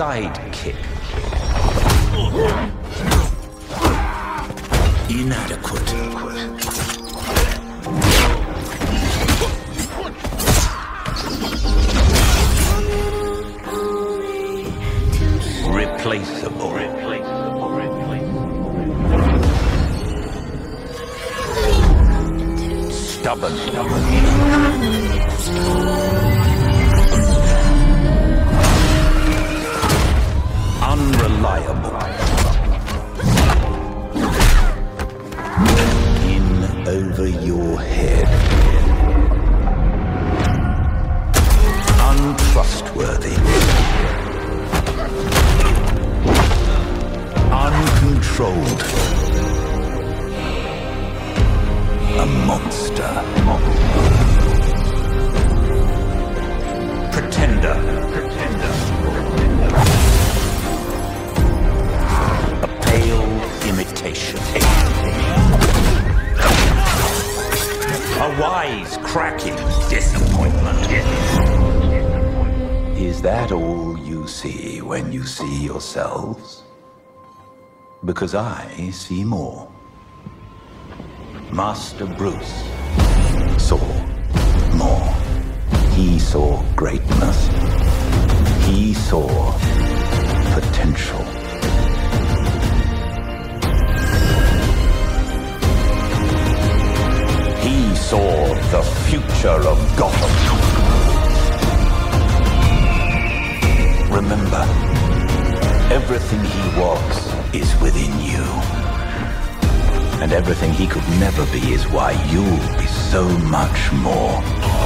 sidekick. Inadequate. Replaceable. Replaceable. Stubborn. Unreliable. Over your head. Untrustworthy. Uncontrolled. A monster. A wise, cracking disappointment. Is that all you see when you see yourselves? Because I see more. Master Bruce saw more. He saw greatness. He saw potential. Future of Gotham. Remember, everything he was is within you. And everything he could never be is why you'll be so much more.